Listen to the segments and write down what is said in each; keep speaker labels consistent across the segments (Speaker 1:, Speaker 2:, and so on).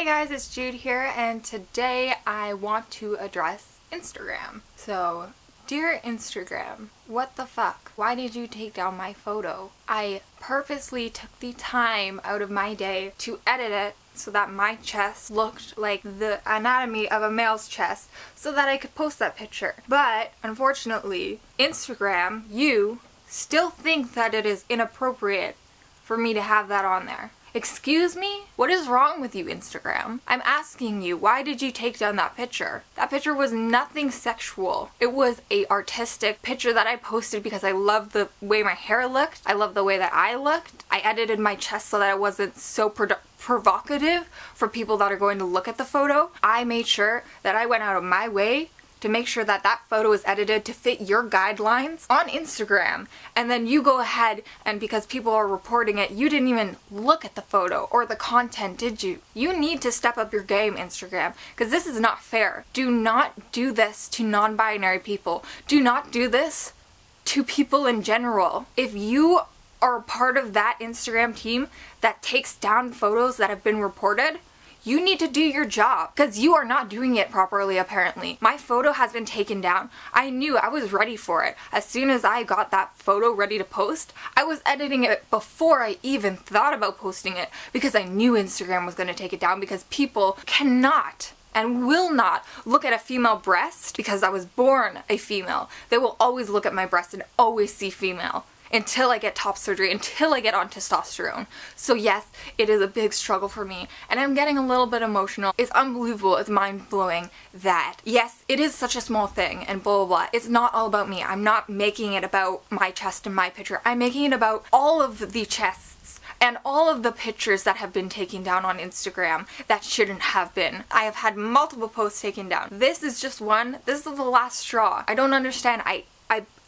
Speaker 1: Hey guys, it's Jude here and today I want to address Instagram. So, dear Instagram, what the fuck? Why did you take down my photo? I purposely took the time out of my day to edit it so that my chest looked like the anatomy of a male's chest so that I could post that picture. But, unfortunately, Instagram, you, still think that it is inappropriate for me to have that on there. Excuse me? What is wrong with you, Instagram? I'm asking you, why did you take down that picture? That picture was nothing sexual. It was a artistic picture that I posted because I loved the way my hair looked. I loved the way that I looked. I edited my chest so that it wasn't so provocative for people that are going to look at the photo. I made sure that I went out of my way to make sure that that photo is edited to fit your guidelines on Instagram. And then you go ahead and because people are reporting it, you didn't even look at the photo or the content, did you? You need to step up your game, Instagram, because this is not fair. Do not do this to non-binary people. Do not do this to people in general. If you are part of that Instagram team that takes down photos that have been reported, you need to do your job because you are not doing it properly apparently. My photo has been taken down. I knew I was ready for it. As soon as I got that photo ready to post, I was editing it before I even thought about posting it because I knew Instagram was going to take it down because people cannot and will not look at a female breast because I was born a female. They will always look at my breast and always see female until I get top surgery, until I get on testosterone. So yes, it is a big struggle for me and I'm getting a little bit emotional. It's unbelievable, it's mind-blowing that yes, it is such a small thing and blah blah blah. It's not all about me. I'm not making it about my chest and my picture. I'm making it about all of the chests and all of the pictures that have been taken down on Instagram that shouldn't have been. I have had multiple posts taken down. This is just one. This is the last straw. I don't understand. I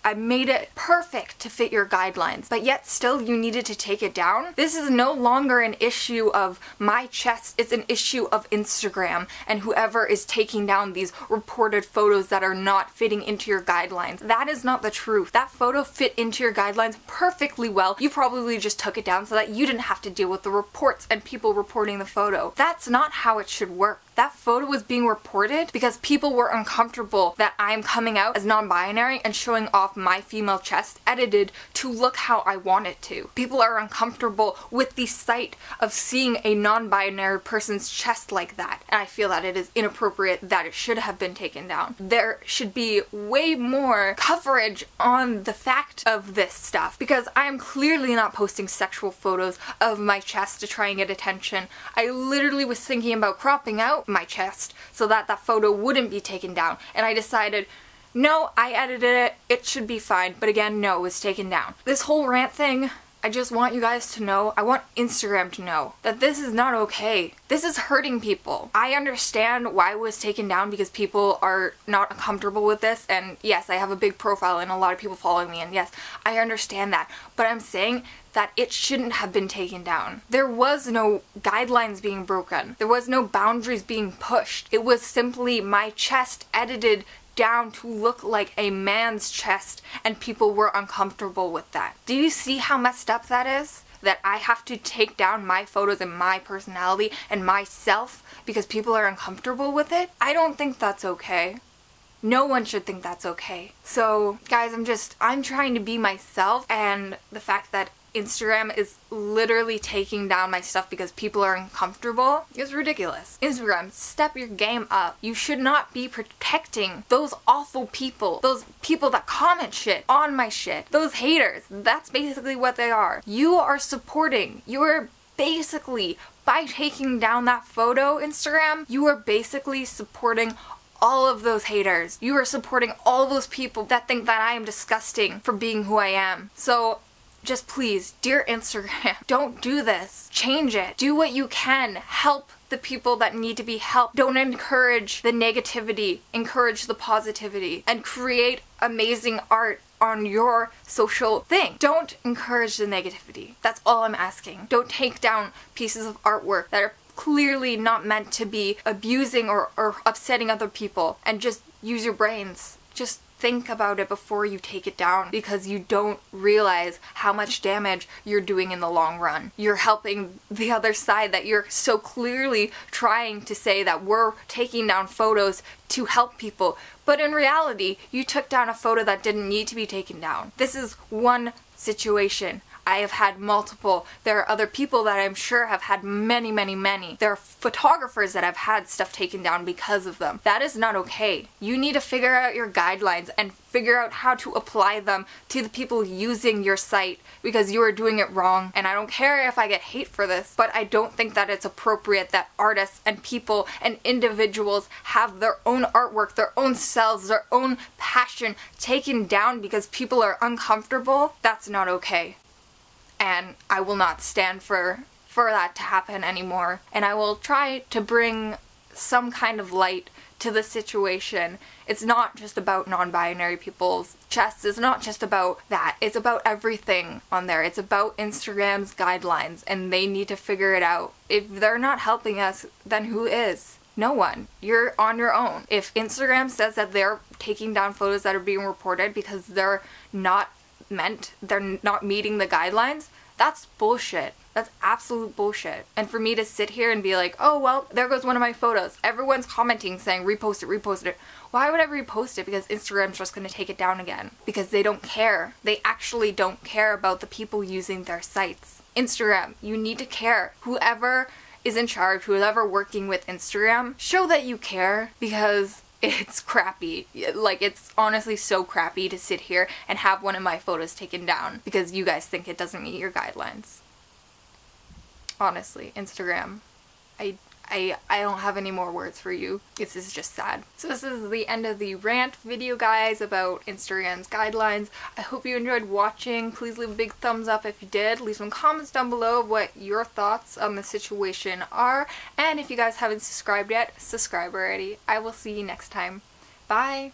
Speaker 1: I made it perfect to fit your guidelines, but yet still you needed to take it down. This is no longer an issue of my chest, it's an issue of Instagram and whoever is taking down these reported photos that are not fitting into your guidelines. That is not the truth. That photo fit into your guidelines perfectly well. You probably just took it down so that you didn't have to deal with the reports and people reporting the photo. That's not how it should work. That photo was being reported because people were uncomfortable that I'm coming out as non-binary and showing off my female chest edited to look how I want it to. People are uncomfortable with the sight of seeing a non-binary person's chest like that and I feel that it is inappropriate that it should have been taken down. There should be way more coverage on the fact of this stuff because I am clearly not posting sexual photos of my chest to try and get attention. I literally was thinking about cropping out my chest so that that photo wouldn't be taken down. And I decided, no, I edited it, it should be fine. But again, no, it was taken down. This whole rant thing, I just want you guys to know, I want Instagram to know that this is not okay. This is hurting people. I understand why it was taken down because people are not comfortable with this and yes, I have a big profile and a lot of people following me and yes, I understand that. But I'm saying that it shouldn't have been taken down. There was no guidelines being broken. There was no boundaries being pushed. It was simply my chest edited down to look like a man's chest and people were uncomfortable with that. Do you see how messed up that is? That I have to take down my photos and my personality and myself because people are uncomfortable with it? I don't think that's okay. No one should think that's okay. So guys, I'm just, I'm trying to be myself and the fact that Instagram is literally taking down my stuff because people are uncomfortable is ridiculous. Instagram, step your game up. You should not be protecting those awful people, those people that comment shit on my shit, those haters. That's basically what they are. You are supporting, you are basically, by taking down that photo, Instagram, you are basically supporting all of those haters. You are supporting all those people that think that I am disgusting for being who I am. So just please, dear Instagram, don't do this. Change it. Do what you can. Help the people that need to be helped. Don't encourage the negativity. Encourage the positivity. And create amazing art on your social thing. Don't encourage the negativity. That's all I'm asking. Don't take down pieces of artwork that are clearly not meant to be abusing or, or upsetting other people and just use your brains. Just think about it before you take it down because you don't realize how much damage you're doing in the long run. You're helping the other side that you're so clearly trying to say that we're taking down photos to help people. But in reality, you took down a photo that didn't need to be taken down. This is one situation. I have had multiple. There are other people that I'm sure have had many, many, many. There are photographers that have had stuff taken down because of them. That is not okay. You need to figure out your guidelines and figure out how to apply them to the people using your site because you are doing it wrong. And I don't care if I get hate for this, but I don't think that it's appropriate that artists and people and individuals have their own artwork, their own selves, their own passion taken down because people are uncomfortable. That's not okay and I will not stand for for that to happen anymore and I will try to bring some kind of light to the situation. It's not just about non-binary people's chests. It's not just about that. It's about everything on there. It's about Instagram's guidelines and they need to figure it out. If they're not helping us, then who is? No one. You're on your own. If Instagram says that they're taking down photos that are being reported because they're not meant they're not meeting the guidelines, that's bullshit. That's absolute bullshit. And for me to sit here and be like, oh, well, there goes one of my photos. Everyone's commenting saying, repost it, repost it. Why would I repost it? Because Instagram's just going to take it down again. Because they don't care. They actually don't care about the people using their sites. Instagram, you need to care. Whoever is in charge, whoever working with Instagram, show that you care because it's crappy. Like, it's honestly so crappy to sit here and have one of my photos taken down because you guys think it doesn't meet your guidelines. Honestly, Instagram. I I, I don't have any more words for you. This is just sad. So this is the end of the rant video, guys, about Instagram's guidelines. I hope you enjoyed watching. Please leave a big thumbs up if you did. Leave some comments down below of what your thoughts on the situation are. And if you guys haven't subscribed yet, subscribe already. I will see you next time. Bye!